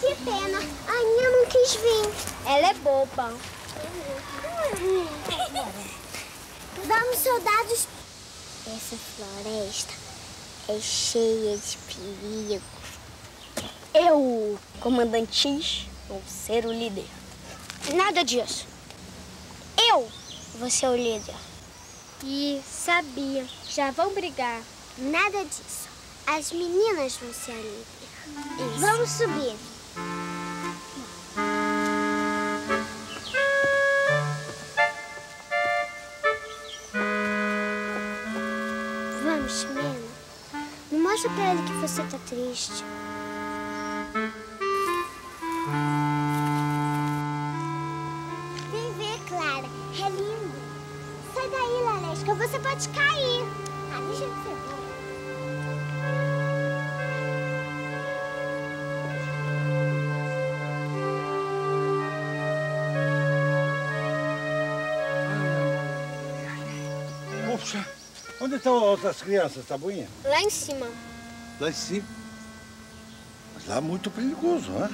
Que pena. A Aninha não quis vir. Ela é boba. Vamos, soldados. Essa floresta é cheia de perigo. Eu, comandante X, vou ser o líder. Nada disso. Eu vou ser o líder. E sabia, já vão brigar. Nada disso. As meninas vão ser a líder. Vamos subir. Vamos, Ximena. Não mostra pra ele que você tá triste. Vem ver, Clara. É lindo. Sai daí, Lalesca. Você pode cair. Ah, deixa de ser onde estão as outras crianças, Tabuinha? Lá em cima. Lá em cima. Mas lá é muito perigoso, né?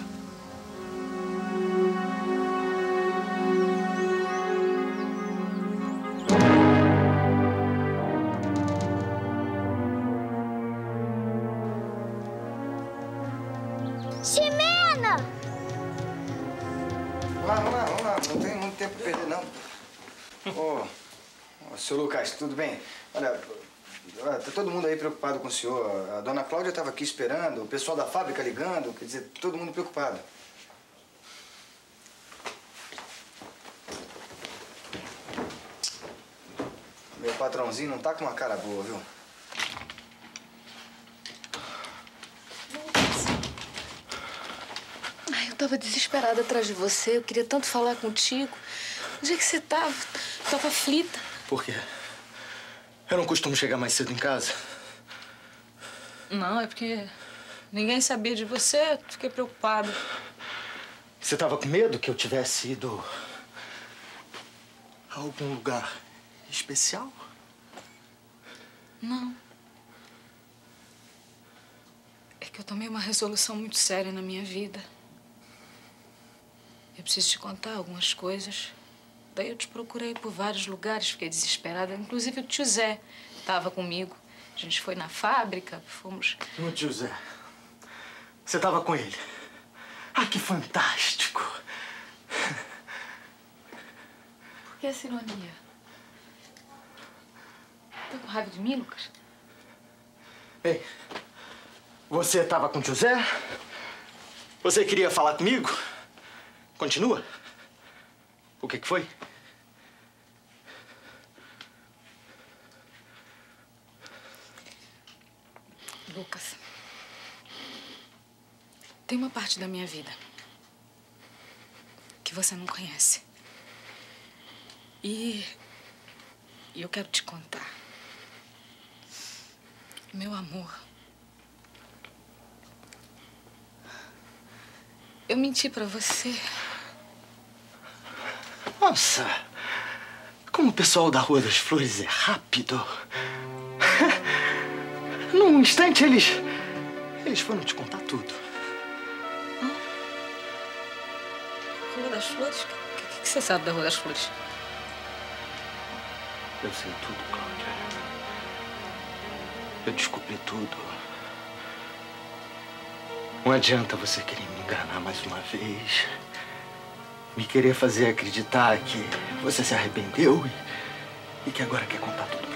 Ximena! Vamos lá, vamos lá, vamos lá. Não tem muito tempo pra perder, não. Ô, ô, seu Lucas, tudo bem? Olha, tá todo mundo aí preocupado com o senhor. A dona Cláudia estava aqui esperando, o pessoal da fábrica ligando, quer dizer, todo mundo preocupado. Meu patrãozinho não tá com uma cara boa, viu? Eu tava desesperada atrás de você. Eu queria tanto falar contigo. Onde é que você tava? Tava aflita. Por quê? Eu não costumo chegar mais cedo em casa. Não, é porque ninguém sabia de você. Fiquei preocupada. Você tava com medo que eu tivesse ido a algum lugar especial? Não. É que eu tomei uma resolução muito séria na minha vida. Eu preciso te contar algumas coisas. Daí eu te procurei por vários lugares, fiquei desesperada. Inclusive o tio Zé estava comigo. A gente foi na fábrica, fomos. No tio Zé. Você tava com ele. Ah, que fantástico! Por que essa ironia? Tá com raiva de mim, Lucas? Ei, você tava com o tio Zé? Você queria falar comigo? Continua? O que que foi? Lucas, tem uma parte da minha vida que você não conhece. E eu quero te contar. Meu amor. Eu menti pra você. Nossa! Como o pessoal da Rua das Flores é rápido. Num instante eles. Eles foram te contar tudo. Rua das Flores? O que, que, que você sabe da Rua das Flores? Eu sei tudo, Cláudia. Eu descobri tudo. Não adianta você querer me enganar mais uma vez. Me querer fazer acreditar que você se arrependeu e, e que agora quer contar tudo pra.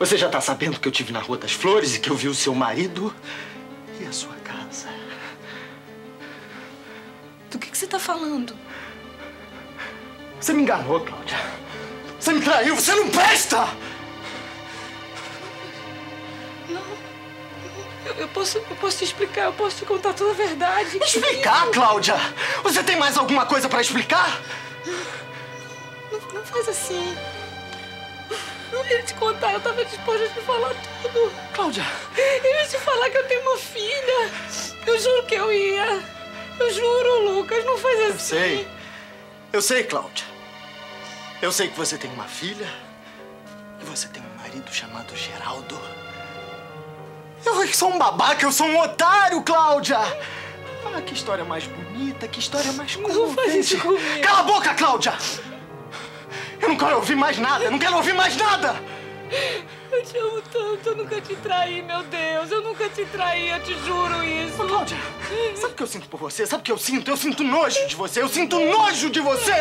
Você já tá sabendo que eu tive na Rua das Flores e que eu vi o seu marido e a sua casa. Do que, que você tá falando? Você me enganou, Cláudia. Você me traiu, você não presta! Eu, eu posso, eu posso te explicar, eu posso te contar toda a verdade. Explicar, Cláudia? Você tem mais alguma coisa pra explicar? Não, não faz assim. Eu ia te contar, eu tava disposta a te falar tudo. Cláudia. Eu ia te falar que eu tenho uma filha. Eu juro que eu ia. Eu juro, Lucas, não faz assim. Eu sei. Eu sei, Cláudia. Eu sei que você tem uma filha e você tem um marido chamado Geraldo. Eu que sou um babaca, eu sou um otário, Cláudia! Ah, que história mais bonita, que história mais Não faz comovente. isso comigo. Cala a boca, Cláudia! Eu não quero ouvir mais nada, eu não quero ouvir mais nada! Eu te amo tanto, eu nunca te traí, meu Deus. Eu nunca te traí, eu te juro isso. Ô, Cláudia, sabe o que eu sinto por você? Sabe o que eu sinto? Eu sinto nojo de você, eu sinto nojo de você!